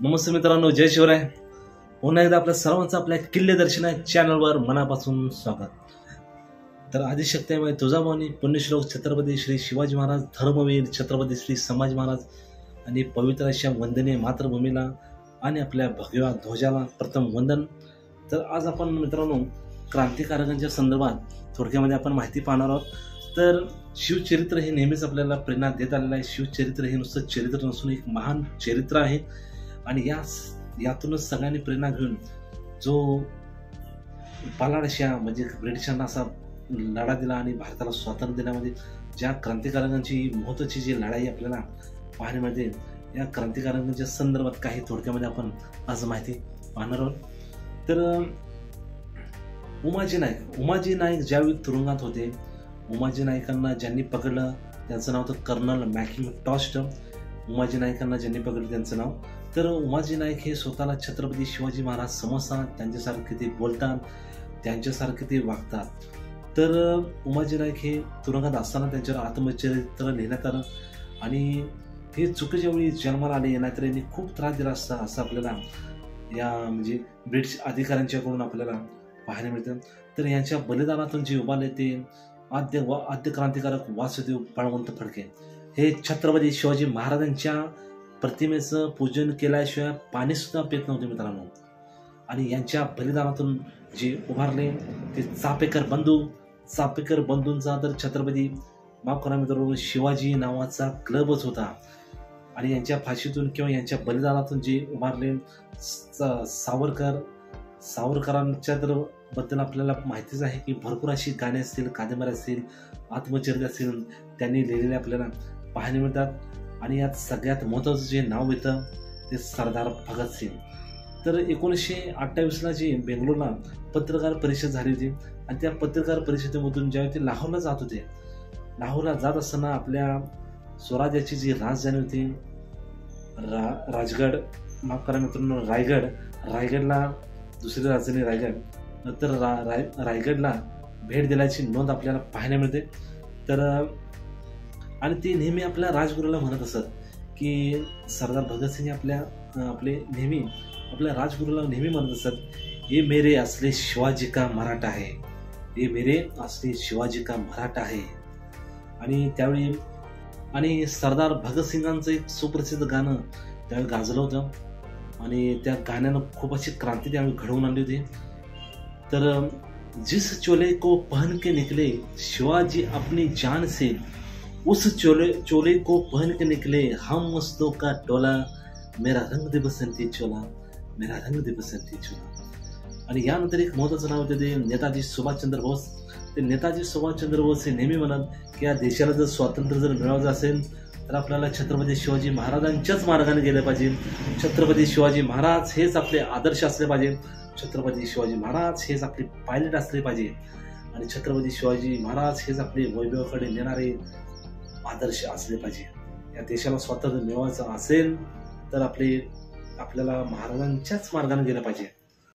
नमस्ते मित्रांनो जय शिवराय. पुन्हा एकदा आपल्या सर्वांचं आपल्या किल्ले दर्शन चॅनलवर मनापासून स्वागत. तर आदिशक्तीमय तुळजाभवानी पुण्यश्लोक छत्रपती श्री शिवाजी महाराज धर्मवीर छत्रपती श्री संभाजी महाराज आणि पवित्र अशा वंदने मातृभूमीला आणि आपल्या भगव्या ध्वजाला प्रथम वंदन. तर आज आपण मित्रांनो क्रांतिकारकांच्या संदर्भात थोडक्यामध्ये आपण माहिती पाहणार आहोत. तर शिवचरित्र हे नेहमीच आपल्याला प्रेरणा देत आलेलं आहे. शिवचरित्र हे नुसतं चरित्र नसून एक महान चरित्र आहे. आणि या यातूनच सगळ्यांनी प्रेरणा घेऊन जो पालाडशा म्हणजे ब्रिटिशांना असा लढा दिला आणि भारताला स्वातंत्र्य देण्यामध्ये ज्या क्रांतिकारकांची महत्त्वाची जी लढाई आपल्याला पाहायला मिळते या क्रांतिकारकांच्या संदर्भात काही थोडक्यामध्ये आपण आज माहिती पाहणार आहोत. तर उमाजी नाईक उमाजी नाईक ज्यावेळी तुरुंगात होते उमाजी नाईकांना ज्यांनी पकडलं त्यांचं नाव होतं कर्नल मॅकिंग टॉस्ट. उमाजी नाईकांना ज्यांनी पकडलं त्यांचं नाव. तर उमाजी नाईक हे स्वतःला छत्रपती शिवाजी महाराज समजतात त्यांच्यासारखे ते बोलतात त्यांच्यासारखे ते वागतात. तर उमाजी नाईक हे तुरुंगात असताना त्यांच्यावर आत्मचरित्र लिहिण्यात आलं आणि हे चुकीच्या वेळी जन्माला आले नाहीतर यांनी खूप त्रास दिला असता असं आपल्याला या म्हणजे ब्रिटिश अधिकाऱ्यांच्याकडून आपल्याला पाहायला मिळतं. तर यांच्या बलिदानातून जे उभारले ते आद्य वा आद्य क्रांतिकारक वासुदेव बळवंत फडके. हे छत्रपती शिवाजी महाराजांच्या प्रतिमेचं पूजन केल्याशिवाय पाणीसुद्धा पित नव्हते मित्रांनो. आणि यांच्या बलिदानातून जे उभारले ते चापेकर बंधू चापेकर बंधूंचा तर छत्रपती माफ करा मित्रांनो शिवाजी नावाचा क्लबच होता. आणि यांच्या फाशीतून किंवा यांच्या बलिदानातून जे उभारले सावरकर सावरकरांच्या तर बद्दल आपल्याला माहितीच आहे की भरपूर अशी गाणी असतील कादंबऱ्या असतील आत्मचरित्र असतील त्यांनी लिहिलेले आपल्याला पाहायला मिळतात. आणि यात सगळ्यात महत्त्वाचं जे नाव येतं ते सरदार भगतसिंग तर एकोणीसशे अठ्ठावीसला जी बेंगलोरला पत्रकार परिषद झाली होती. आणि त्या पत्रकार परिषदेमधून ज्यावेळी ते लाहोरला जात होते लाहोरला जात असताना आपल्या स्वराज्याची जी राजधानी होती रा राजगड माफ करा मित्रांनो रायगड रायगडला दुसरी राजधानी रायगड. नंतर रा राय रायगडला भेट दिल्याची नोंद आपल्याला पाहायला मिळते. तर आणि ते नेहमी आपल्या राजगुरूला म्हणत असत की सरदार भगतसिंग आपल्या आपले नेहमी आपल्या राजगुरूला नेहमी म्हणत असत हे मेरे असले शिवाजी का मराठा आहे? हे मेरे असले शिवाजी का मराठा आहे? आणि त्यावेळी आणि सरदार भगतसिंगांचं एक सुप्रसिद्ध गाणं त्यावेळी गाजलं होतं. आणि त्या गाण्यानं खूप अशी क्रांती त्यावेळी घडवून आणली होती. तर जिस चोले को पहन के निकले शिवाजी अपनी जान से उस चोले चोले को पहन के निकले हम मस्तों का टोला। मेरा रंग दे बसंती चोला मेरा रंग दे बसंती चोला। आणि यानंतर एक महत्वाचं नाव होतं ते नेताजी सुभाषचंद्र बोस। ते नेताजी सुभाषचंद्र बोस हे नेहमी म्हणत की या देशाला जर स्वातंत्र्य जर मिळवायचं असेल तर आपल्याला छत्रपती शिवाजी महाराजांच्याच मार्गाने गेलं पाहिजे. छत्रपती शिवाजी महाराज हेच आपले आदर्श असले पाहिजे. छत्रपती शिवाजी महाराज हेच आपले पायलट असले पाहिजे. आणि छत्रपती शिवाजी महाराज हेच आपले वैभवाकडे नेणारे आदर्श असले पाहिजे. या देशाला स्वातंत्र्य मिळवायचं असेल तर आपले आपल्याला महाराजांच्याच मार्गाने गेलं पाहिजे.